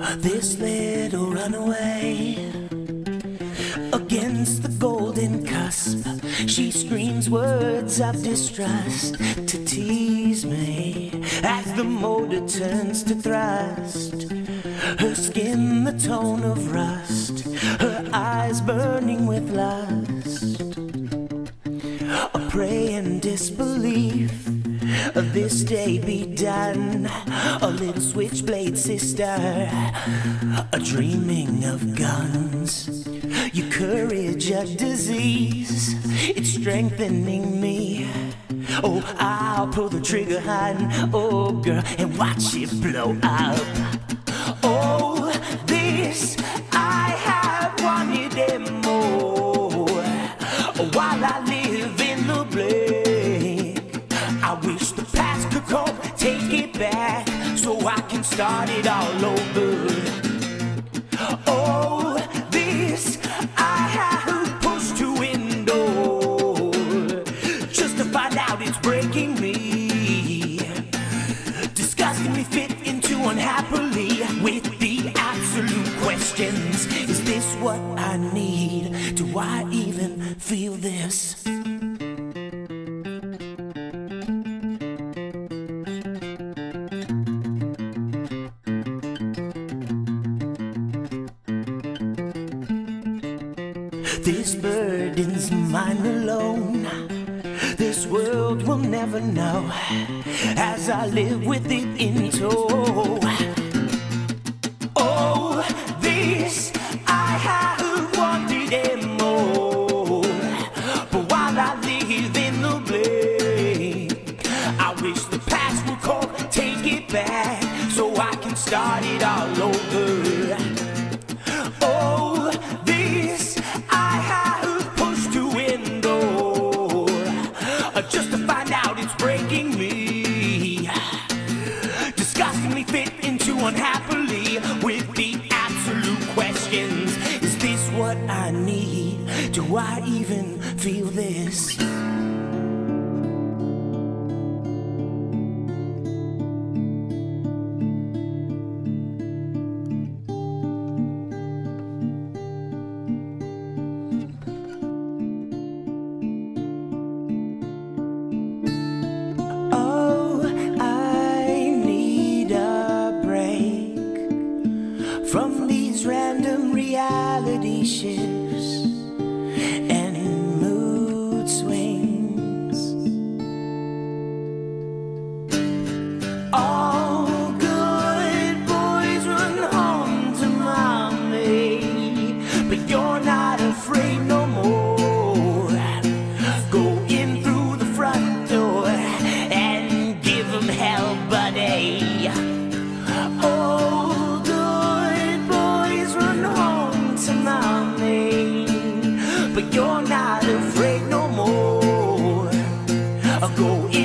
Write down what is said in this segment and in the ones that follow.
This little runaway against the golden cusp, she screams words of distrust to tease me as the motor turns to thrust. Her skin the tone of rust, her eyes burning with lust. A prey in disbelief this day be done. A little switchblade sister, a dreaming of guns. Your courage a disease, it's strengthening me. Oh, I'll pull the trigger, hun. Oh, girl, and watch it blow up. I can start it all over. Oh, this I have pushed to endure, just to find out it's breaking me. Disgusting me fit into unhappily with the absolute questions. Is this what i need? Do i even feel this this burden's mine alone this world will never know as I live with it in tow. Oh, this I have wanted and more. But while I live in the blink, I wish the past would come, take it back, so I can start it all over. Me fit into unhappily with the absolute questions. Is this what I need? Do I even feel this? From these random reality shifts Go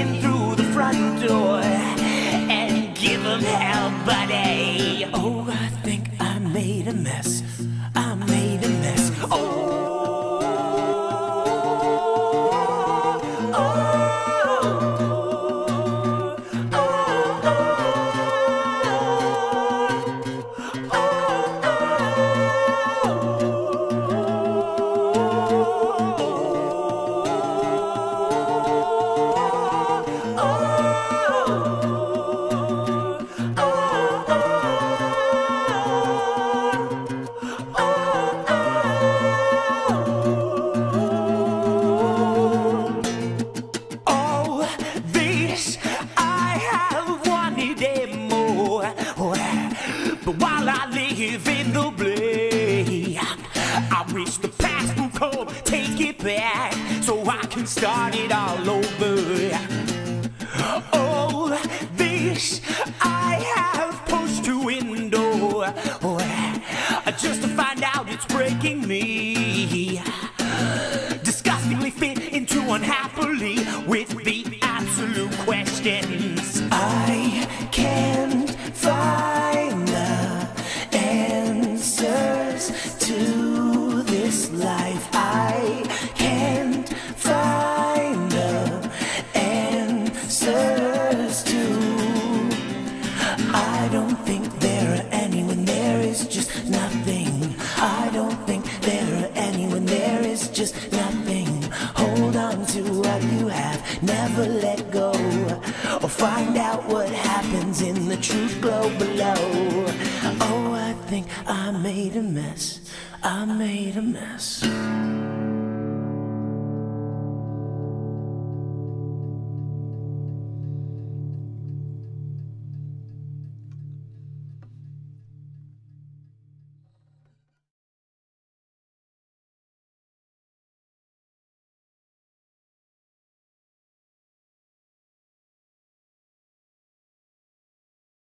But while I live in the blame, I wish the past would come, take it back, so I can start it all over. Oh, this I have pushed to endure, uh, just to find out it's breaking me disgustingly fit into unhappily with to this life. I can't find the answers to. I don't think there are any when there is just nothing. I don't think there are any when there is just nothing. Hold on to what you have, never let go. Or find out what happens in the truth glow below. Oh, I think I made a mess. I made a mess.